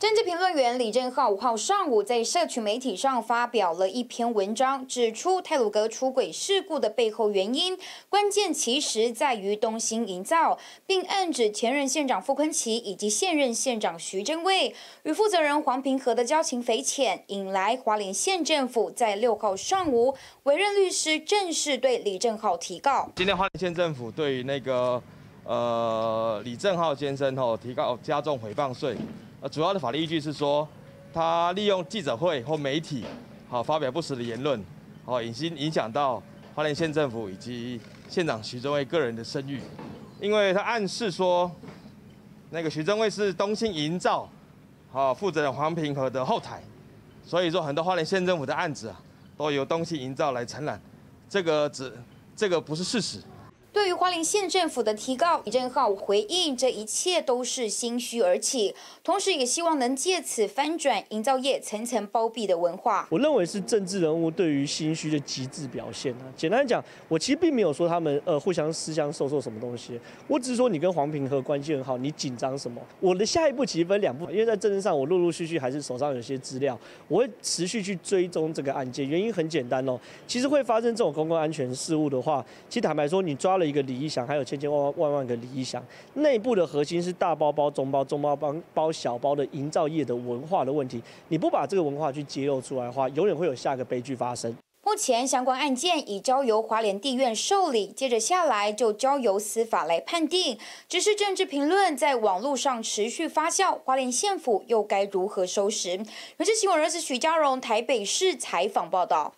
政治评论员李正浩五号上午在社群媒体上发表了一篇文章，指出泰鲁格出轨事故的背后原因，关键其实在于东兴营造，并暗指前任县长傅昆奇以及现任县长徐正卫与负责人黄平和的交情匪浅，引来华联县政府在六号上午委任律师正式对李正浩提告。今天华联县政府对那个呃李正浩先生吼提告加重诽谤罪。呃，主要的法律依据是说，他利用记者会或媒体，好发表不实的言论，好已经影响到花莲县政府以及县长徐正伟个人的声誉，因为他暗示说，那个徐正伟是东兴营造，好负责人黄平和的后台，所以说很多花莲县政府的案子啊，都由东兴营造来承揽，这个只这个不是事实。对于花莲县政府的提告，李正浩回应这一切都是心虚而起，同时也希望能借此翻转营造业层层包庇的文化。我认为是政治人物对于心虚的极致表现啊。简单讲，我其实并没有说他们呃互相私相授受什么东西，我只是说你跟黄平和关系很好，你紧张什么？我的下一步其实分两步，因为在政治上我陆陆续续还是手上有些资料，我会持续去追踪这个案件。原因很简单哦，其实会发生这种公共安全事务的话，其实坦白说，你抓了一个李义祥，还有千千万万万个李义祥，内部的核心是大包包、中包、中包包包小包的营造业的文化的问题。你不把这个文化去揭露出来的话，永远会有下个悲剧发生。目前相关案件已交由华联地院受理，接着下来就交由司法来判定。只是政治评论在网络上持续发酵，华联县府又该如何收拾？有线新闻人士许家荣台北市采访报道。